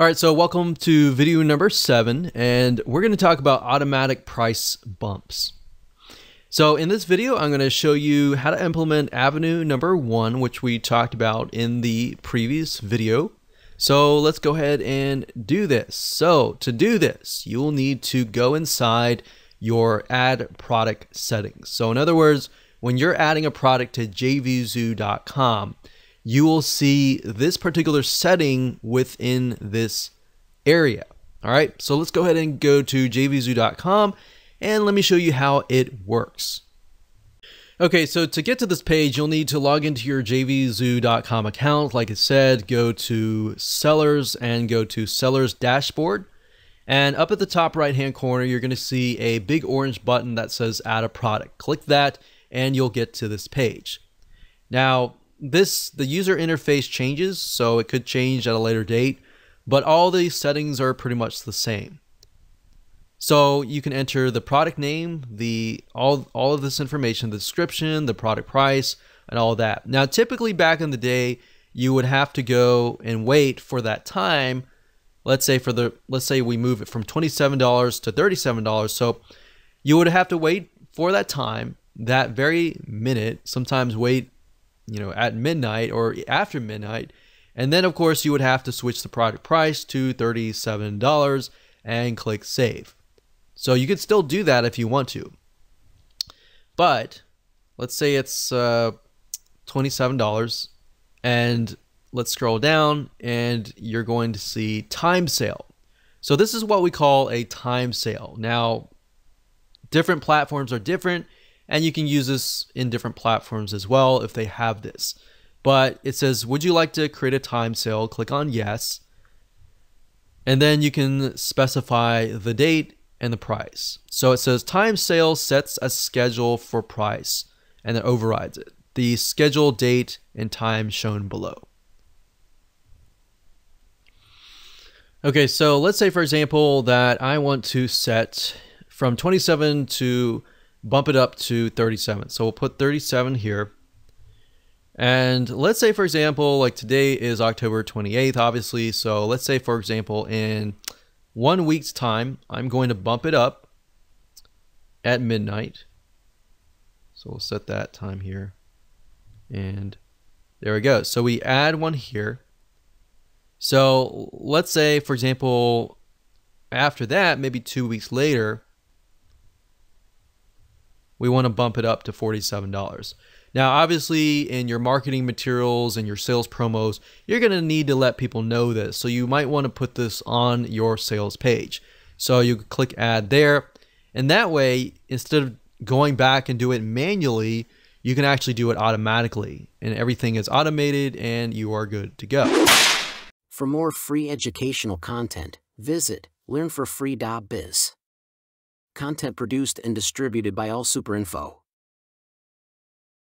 All right, so welcome to video number seven, and we're going to talk about automatic price bumps. So in this video, I'm going to show you how to implement avenue number one, which we talked about in the previous video. So let's go ahead and do this. So to do this, you will need to go inside your add product settings. So in other words, when you're adding a product to jvzoo.com, you will see this particular setting within this area. All right, so let's go ahead and go to jvzoo.com and let me show you how it works. Okay, so to get to this page, you'll need to log into your jvzoo.com account. Like I said, go to sellers and go to sellers dashboard. And up at the top right hand corner, you're going to see a big orange button that says add a product. Click that and you'll get to this page. Now, this the user interface changes, so it could change at a later date, but all the settings are pretty much the same. So you can enter the product name, the all all of this information, the description, the product price, and all that. Now, typically back in the day, you would have to go and wait for that time. Let's say for the let's say we move it from $27 to $37. So you would have to wait for that time, that very minute, sometimes wait you know, at midnight or after midnight. And then, of course, you would have to switch the product price to $37 and click save. So you could still do that if you want to. But let's say it's uh, $27 and let's scroll down and you're going to see time sale. So this is what we call a time sale. Now, different platforms are different and you can use this in different platforms as well if they have this. But it says, would you like to create a time sale? Click on yes. And then you can specify the date and the price. So it says time sale sets a schedule for price and then overrides it. The schedule date and time shown below. Okay, so let's say for example that I want to set from 27 to bump it up to 37. So we'll put 37 here. And let's say, for example, like today is October 28th, obviously. So let's say, for example, in one week's time, I'm going to bump it up at midnight. So we'll set that time here. And there we go. So we add one here. So let's say, for example, after that, maybe two weeks later, we want to bump it up to $47. Now, obviously, in your marketing materials and your sales promos, you're going to need to let people know this. So you might want to put this on your sales page. So you click add there. And that way, instead of going back and do it manually, you can actually do it automatically. And everything is automated and you are good to go. For more free educational content, visit learnforfree.biz. Content produced and distributed by AllSuperInfo.